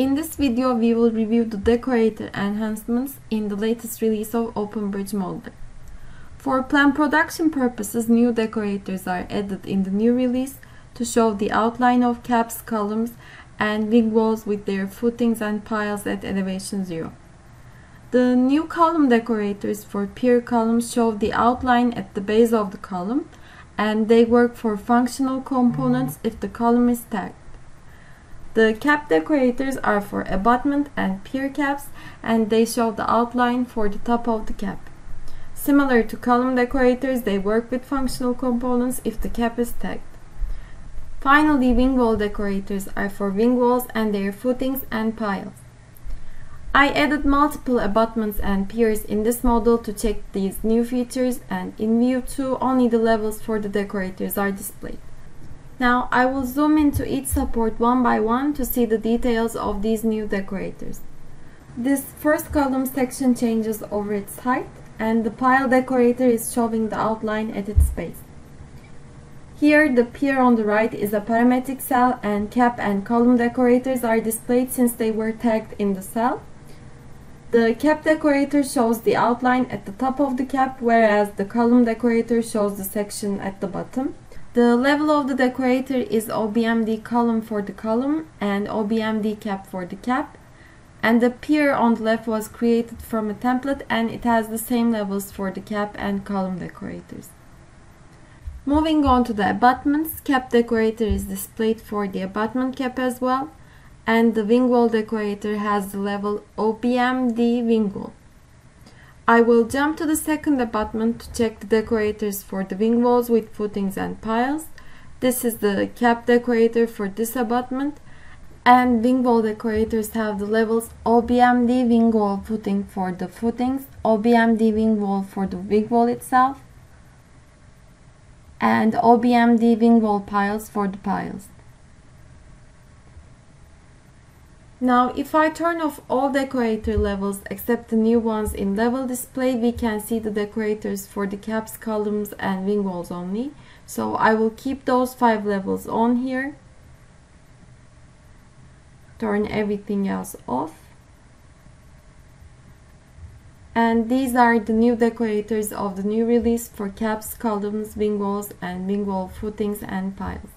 In this video, we will review the decorator enhancements in the latest release of OpenBridge Modeler. For plan production purposes, new decorators are added in the new release to show the outline of caps, columns, and wing walls with their footings and piles at elevation 0. The new column decorators for pier columns show the outline at the base of the column and they work for functional components if the column is tagged. The cap decorators are for abutment and pier caps and they show the outline for the top of the cap. Similar to column decorators, they work with functional components if the cap is tagged. Finally, wing wall decorators are for wing walls and their footings and piles. I added multiple abutments and piers in this model to check these new features and in View 2 only the levels for the decorators are displayed. Now I will zoom into each support one by one to see the details of these new decorators. This first column section changes over its height and the pile decorator is showing the outline at its base. Here the pier on the right is a parametric cell and cap and column decorators are displayed since they were tagged in the cell. The cap decorator shows the outline at the top of the cap whereas the column decorator shows the section at the bottom. The level of the decorator is OBMD column for the column and OBMD cap for the cap. And the pier on the left was created from a template and it has the same levels for the cap and column decorators. Moving on to the abutments, cap decorator is displayed for the abutment cap as well. And the wing wall decorator has the level OBMD wing wall. I will jump to the second abutment to check the decorators for the wing walls with footings and piles. This is the cap decorator for this abutment and wing wall decorators have the levels OBMD wing wall footing for the footings, OBMD wing wall for the wing wall itself, and OBMD wing wall piles for the piles. Now if I turn off all decorator levels except the new ones in level display, we can see the decorators for the caps, columns and wing walls only. So I will keep those five levels on here. Turn everything else off. And these are the new decorators of the new release for caps, columns, wing walls and wing wall footings and piles.